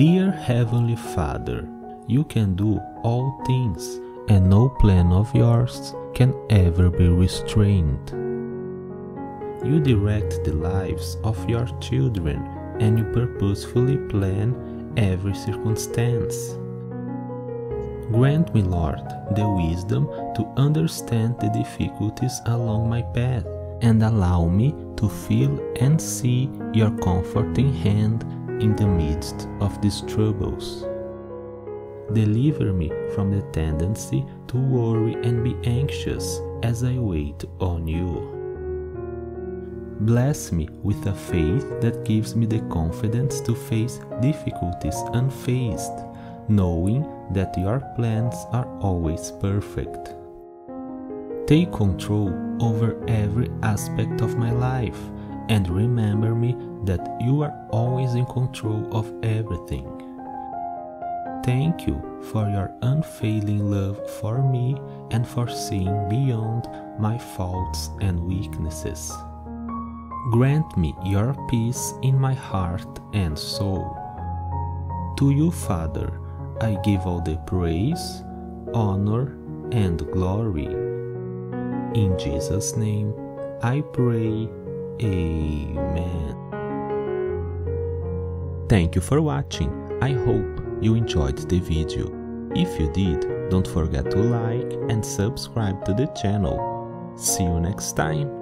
Dear Heavenly Father, you can do all things, and no plan of yours can ever be restrained. You direct the lives of your children and you purposefully plan every circumstance. Grant me, Lord, the wisdom to understand the difficulties along my path and allow me to feel and see your comforting hand in the midst of these troubles. Deliver me from the tendency to worry and be anxious as I wait on you. Bless me with a faith that gives me the confidence to face difficulties unfazed, knowing that your plans are always perfect. Take control over every aspect of my life and remember me that you are always in control of everything. Thank you for your unfailing love for me and for seeing beyond my faults and weaknesses. Grant me your peace in my heart and soul. To you, Father, I give all the praise, honor, and glory. In Jesus' name, I pray. Amen. Thank you for watching. I hope you enjoyed the video. If you did, don't forget to like and subscribe to the channel. See you next time.